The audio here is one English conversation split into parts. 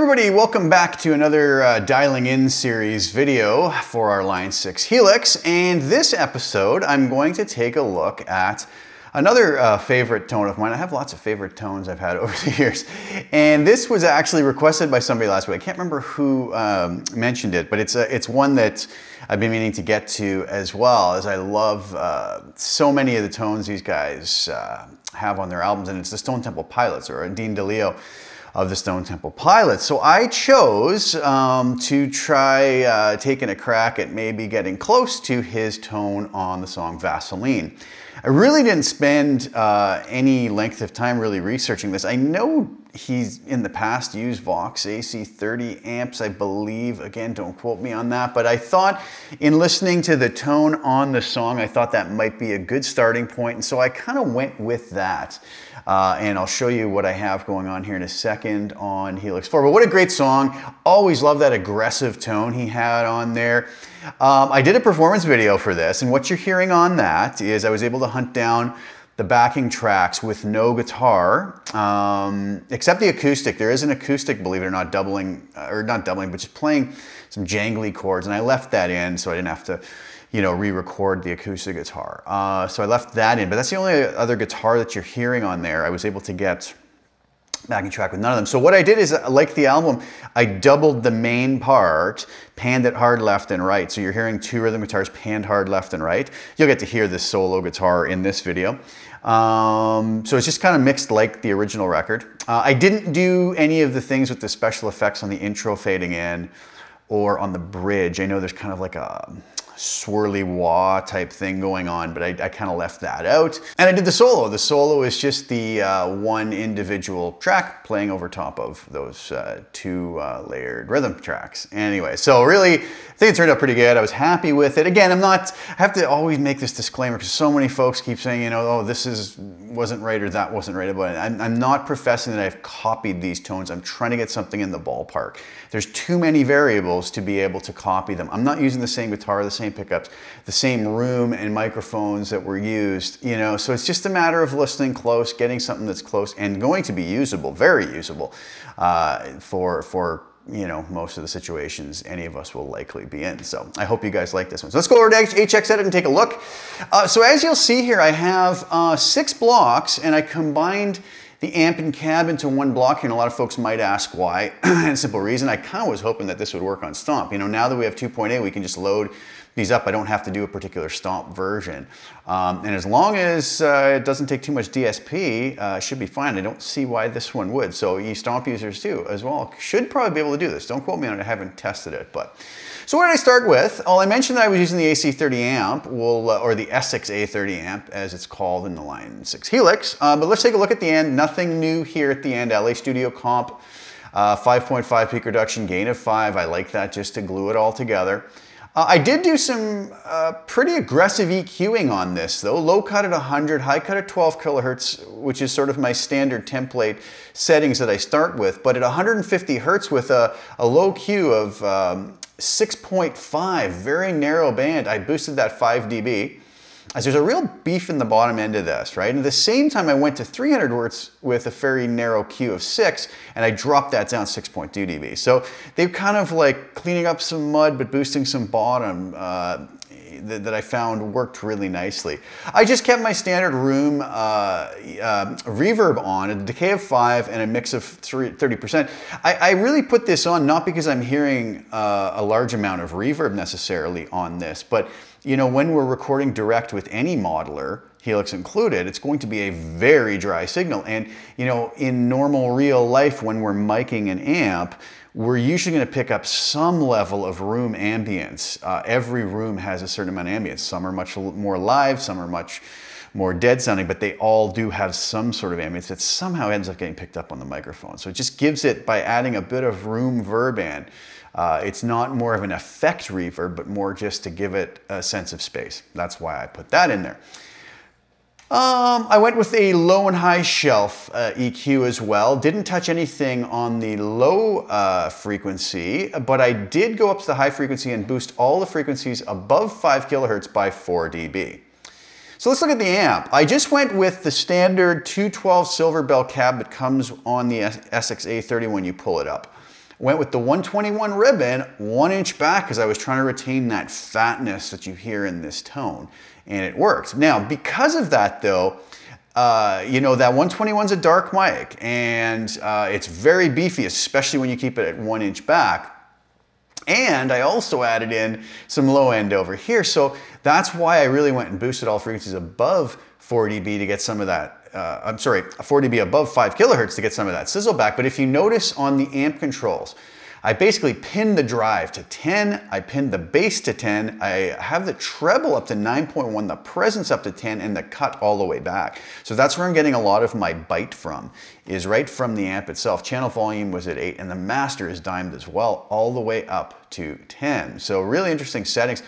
Everybody, welcome back to another uh, Dialing In series video for our Line 6 Helix. And this episode, I'm going to take a look at another uh, favorite tone of mine. I have lots of favorite tones I've had over the years. And this was actually requested by somebody last week. I can't remember who um, mentioned it, but it's, a, it's one that I've been meaning to get to as well, as I love uh, so many of the tones these guys uh, have on their albums. And it's the Stone Temple Pilots, or Dean DeLeo of the Stone Temple Pilots. So I chose um, to try uh, taking a crack at maybe getting close to his tone on the song Vasoline. I really didn't spend uh, any length of time really researching this. I know he's in the past used Vox AC30 amps, I believe. Again, don't quote me on that, but I thought in listening to the tone on the song, I thought that might be a good starting point, and so I kind of went with that. Uh, and I'll show you what I have going on here in a second on Helix 4. But what a great song. Always love that aggressive tone he had on there. Um, I did a performance video for this, and what you're hearing on that is I was able to hunt down the backing tracks with no guitar, um, except the acoustic. There is an acoustic, believe it or not, doubling, uh, or not doubling, but just playing some jangly chords, and I left that in so I didn't have to you know, re-record the acoustic guitar. Uh, so I left that in, but that's the only other guitar that you're hearing on there. I was able to get backing track with none of them. So what I did is, uh, like the album, I doubled the main part, panned it hard left and right. So you're hearing two rhythm guitars panned hard left and right. You'll get to hear this solo guitar in this video. Um, so it's just kind of mixed like the original record. Uh, I didn't do any of the things with the special effects on the intro fading in or on the bridge. I know there's kind of like a, swirly wah type thing going on, but I, I kind of left that out. And I did the solo. The solo is just the uh, one individual track playing over top of those uh, two uh, layered rhythm tracks. Anyway, so really, I think it turned out pretty good. I was happy with it. Again, I'm not, I have to always make this disclaimer because so many folks keep saying, you know, oh, this is wasn't right or that wasn't right. But I'm, I'm not professing that I've copied these tones. I'm trying to get something in the ballpark. There's too many variables to be able to copy them. I'm not using the same guitar, the same same pickups, the same room and microphones that were used, you know, so it's just a matter of listening close, getting something that's close and going to be usable, very usable uh, for, for you know, most of the situations any of us will likely be in. So I hope you guys like this one. So let's go over to HX Edit and take a look. Uh, so as you'll see here, I have uh, six blocks and I combined the amp and cab into one block and a lot of folks might ask why. and simple reason, I kind of was hoping that this would work on Stomp. You know, now that we have 2.8, we can just load these up. I don't have to do a particular Stomp version. Um, and as long as uh, it doesn't take too much DSP, uh, should be fine. I don't see why this one would. So you Stomp users too, as well, should probably be able to do this. Don't quote me on it, I haven't tested it, but. So what did I start with? Well, I mentioned that I was using the AC30 amp, uh, or the Essex A30 amp, as it's called in the Line 6 Helix. Uh, but let's take a look at the end. Nothing new here at the end. LA Studio Comp, 5.5 uh, peak reduction, gain of 5. I like that just to glue it all together. Uh, I did do some uh, pretty aggressive EQing on this though. Low cut at 100, high cut at 12 kilohertz, which is sort of my standard template settings that I start with. But at 150 hertz with a, a low Q of um, 6.5, very narrow band. I boosted that 5 dB. As there's a real beef in the bottom end of this, right? And at the same time, I went to 300 hertz with a very narrow Q of 6, and I dropped that down 6.2 dB. So they're kind of like cleaning up some mud, but boosting some bottom. Uh, that, that, I found worked really nicely. I just kept my standard room uh, uh, reverb on, a decay of 5 and a mix of 30%. I, I really put this on not because I'm hearing uh, a large amount of reverb necessarily on this, but you know, when we're recording direct with any modeler, Helix included, it's going to be a very dry signal. And, you know, in normal real life, when we're miking an amp, we're usually going to pick up some level of room ambience. Uh, every room has a certain amount of ambience. Some are much more live, some are much more dead sounding, but they all do have some sort of ambience that somehow ends up getting picked up on the microphone. So it just gives it, by adding a bit of room verband, uh, it's not more of an effect reverb, but more just to give it a sense of space. That's why I put that in there. Um, I went with a low and high shelf uh, EQ as well. Didn't touch anything on the low uh, frequency, but I did go up to the high frequency and boost all the frequencies above 5 kilohertz by 4 dB. So let's look at the amp. I just went with the standard 212 silver bell cab that comes on the Essex A30 when you pull it up. Went with the 121 ribbon, one inch back, because I was trying to retain that fatness that you hear in this tone, and it worked. Now, because of that though, uh, you know, that 121 is a dark mic, and uh, it's very beefy, especially when you keep it at one inch back. And I also added in some low end over here. So that's why I really went and boosted all frequencies above 4 dB to get some of that, uh, I'm sorry, 4 dB above 5 kilohertz to get some of that sizzle back. But if you notice on the amp controls, I basically pinned the drive to 10, I pinned the bass to 10, I have the treble up to 9.1, the presence up to 10, and the cut all the way back. So that's where I'm getting a lot of my bite from, is right from the amp itself. Channel volume was at 8, and the master is dimed as well, all the way up to 10. So really interesting settings.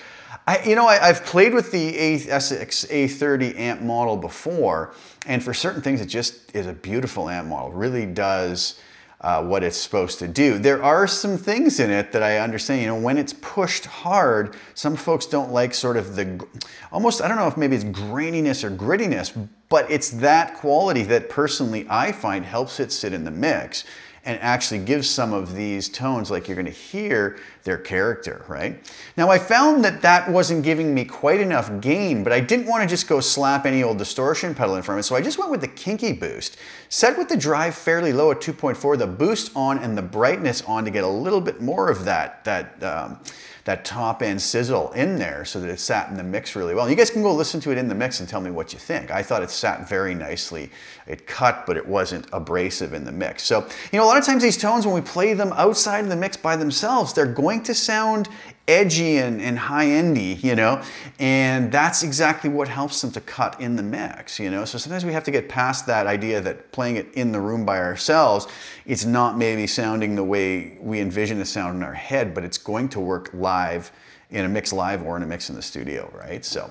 I, you know, I, have played with the Essex A30 amp model before, and for certain things, it just is a beautiful amp model. Really does uh, what it's supposed to do. There are some things in it that I understand, you know, when it's pushed hard, some folks don't like sort of the, almost, I don't know if maybe it's graininess or grittiness, but it's that quality that personally I find helps it sit in the mix and actually gives some of these tones, like you're gonna hear, their character, right? Now I found that that wasn't giving me quite enough gain, but I didn't wanna just go slap any old distortion pedal in front of it, so I just went with the kinky boost. Set with the drive fairly low at 2.4, the boost on and the brightness on to get a little bit more of that, that um, that top end sizzle in there so that it sat in the mix really well. You guys can go listen to it in the mix and tell me what you think. I thought it sat very nicely. It cut, but it wasn't abrasive in the mix. So, you know, a lot of times these tones, when we play them outside of the mix by themselves, they're going to sound edgy and, and high-endy, you know, and that's exactly what helps them to cut in the mix, you know. So sometimes we have to get past that idea that playing it in the room by ourselves, it's not maybe sounding the way we envision the sound in our head, but it's going to work live in a mix live or in a mix in the studio, right? So,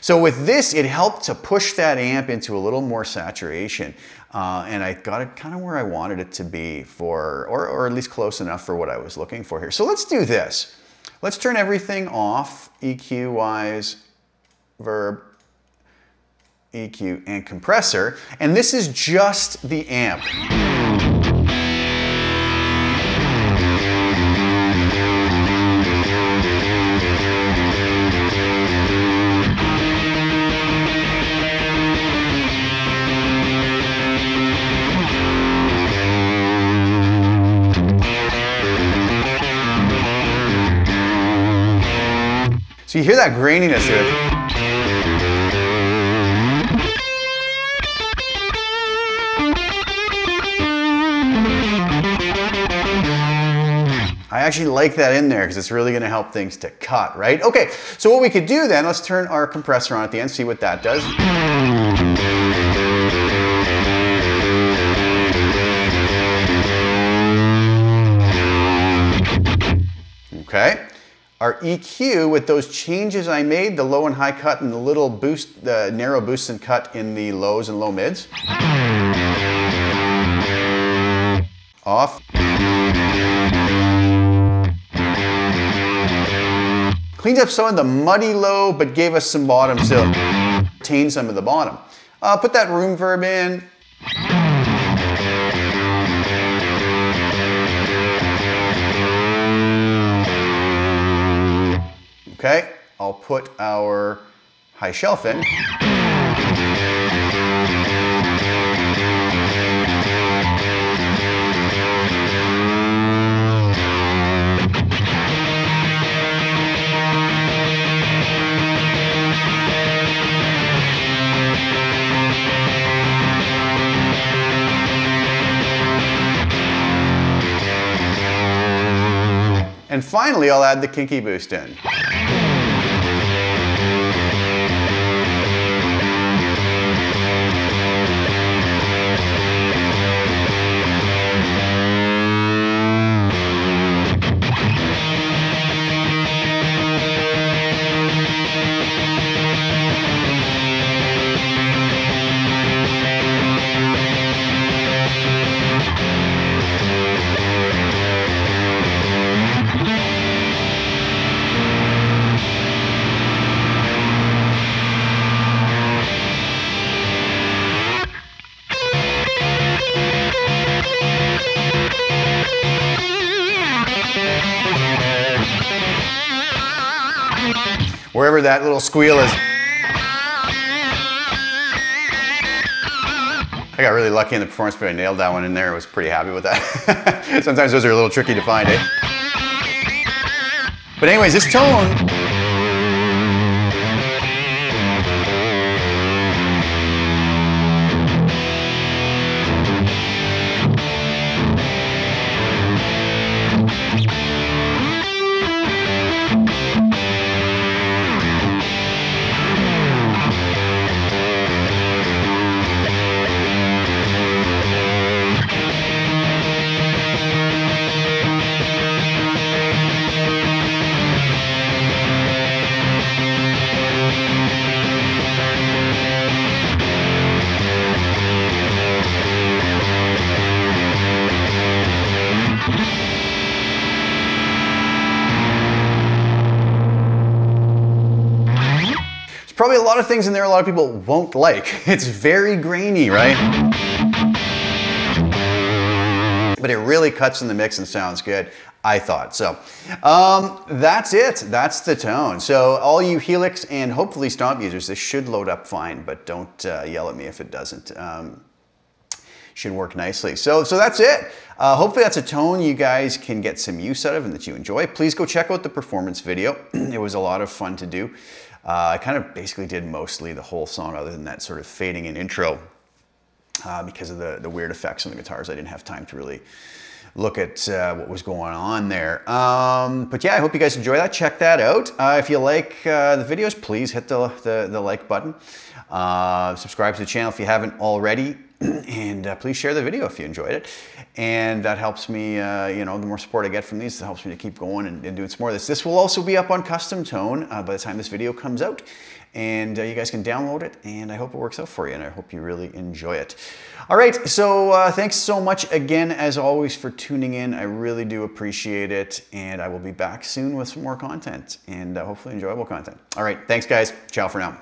so with this, it helped to push that amp into a little more saturation. Uh, and I got it kind of where I wanted it to be for, or, or at least close enough for what I was looking for here. So let's do this. Let's turn everything off, EQ wise, verb, EQ, and compressor. And this is just the amp. So you hear that graininess here. I actually like that in there because it's really going to help things to cut, right? Okay, so what we could do then, let's turn our compressor on at the end, see what that does. EQ with those changes I made, the low and high cut and the little boost, the narrow boost and cut in the lows and low mids. Off. Cleaned up some of the muddy low, but gave us some bottom still. Retained some of the bottom. Uh, put that room verb in. Okay, I'll put our high shelf in. And finally, I'll add the Kinky Boost in. Wherever that little squeal is. I got really lucky in the performance, but I nailed that one in there. I was pretty happy with that. Sometimes those are a little tricky to find, eh? But anyways, this tone probably a lot of things in there a lot of people won't like. It's very grainy, right? But it really cuts in the mix and sounds good. I thought. So um, that's it. That's the tone. So all you Helix and hopefully Stomp users, this should load up fine, but don't uh, yell at me if it doesn't. Um, should work nicely. So, so that's it. Uh, hopefully that's a tone you guys can get some use out of and that you enjoy. Please go check out the performance video. it was a lot of fun to do. Uh, I kind of basically did mostly the whole song other than that sort of fading in intro uh, because of the, the weird effects on the guitars. I didn't have time to really look at uh, what was going on there. Um, but yeah, I hope you guys enjoy that. Check that out. Uh, if you like uh, the videos, please hit the, the, the like button. Uh, subscribe to the channel if you haven't already. And uh, please share the video if you enjoyed it. And that helps me, uh, you know, the more support I get from these, it helps me to keep going and, and doing some more of this. This will also be up on Custom Tone uh, by the time this video comes out. And uh, you guys can download it, and I hope it works out for you, and I hope you really enjoy it. All right, so uh, thanks so much again, as always, for tuning in. I really do appreciate it, and I will be back soon with some more content, and uh, hopefully enjoyable content. All right, thanks, guys. Ciao for now.